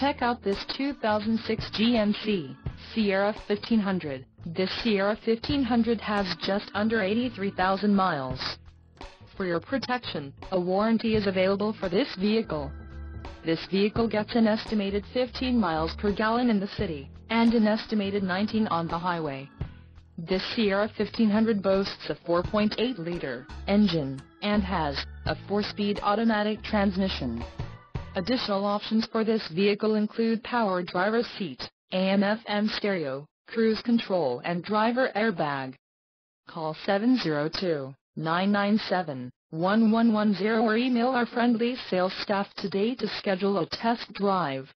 Check out this 2006 GMC Sierra 1500. This Sierra 1500 has just under 83,000 miles. For your protection, a warranty is available for this vehicle. This vehicle gets an estimated 15 miles per gallon in the city, and an estimated 19 on the highway. This Sierra 1500 boasts a 4.8-liter engine, and has a 4-speed automatic transmission. Additional options for this vehicle include power driver seat, AM-FM stereo, cruise control and driver airbag. Call 702-997-1110 or email our friendly sales staff today to schedule a test drive.